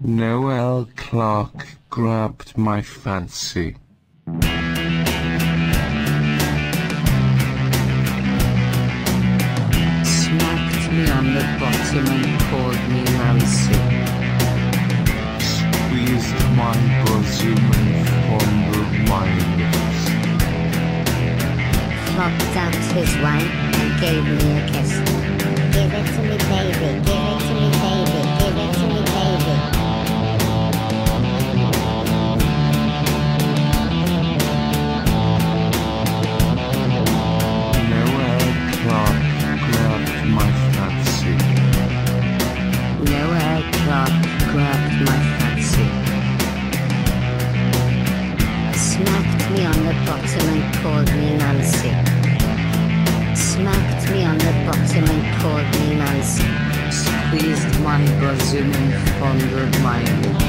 Noel Clarke grabbed my fancy. Smacked me on the bottom and called me Nancy. Squeezed my bosom and fondled my lips. Flopped out his wine and gave me a kiss. Grabbed my fancy. Smacked me on the bottom and called me Nancy. Smacked me on the bottom and called me Nancy. Squeezed my bosom and fondled my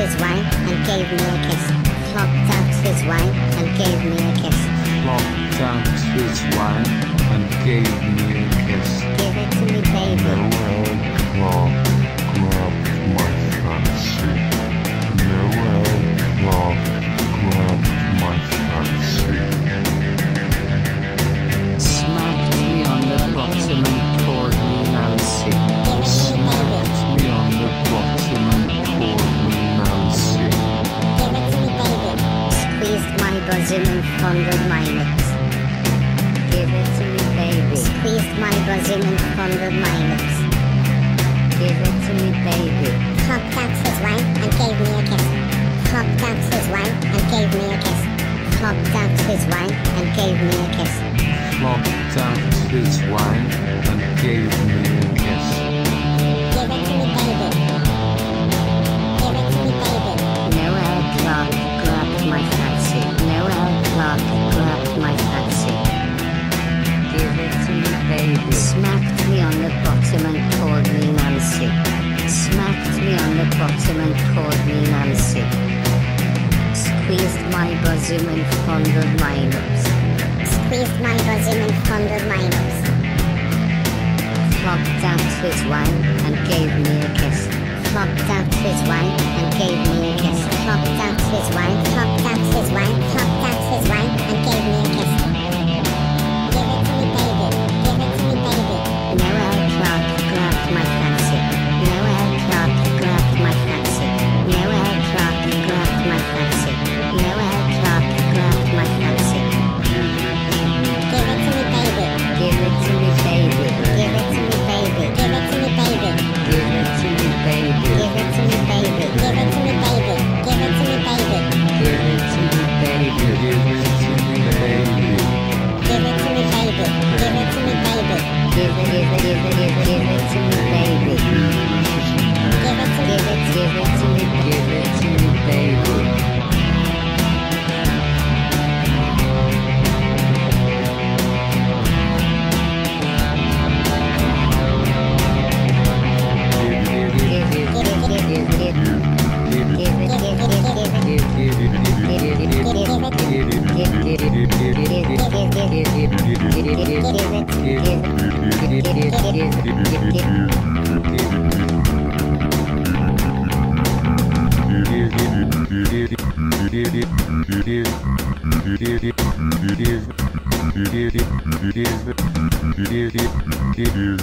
his wine and gave me a kiss. Flopped out his wine and gave me a kiss. Plopped out his wine and gave me a kiss. And fondled my lips. Give it to me, baby. Squeezed my fondled my lips. Give it to me, baby. Flopped out his wine and gave me a kiss. Flopped out his wine and gave me a kiss. Flopped out his wine and gave me a kiss. Plopped out his wine and gave me a kiss. Me on the bottom and called me Nancy. Squeezed my bosom and fondled my lips. Squeezed my bosom and fondled my lips. Flopped out his wine and gave me a kiss. Flopped out his wine and gave me a kiss. Flopped out his wine, flopped out his wine, flopped out his wine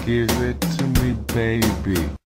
Give it to me, baby.